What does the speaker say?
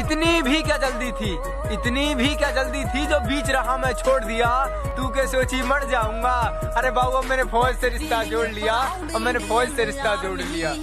इतनी भी क्या जल्दी थी? इतनी भी क्या जल्दी थी जो बीच रहा मैं छोड़ दिया? तू के सोची मर जाऊँगा। अरे बाबू मैंने फौज से रिश्ता जोड़ लिया। और मैंने फौज से रिश्ता जोड़ लिया।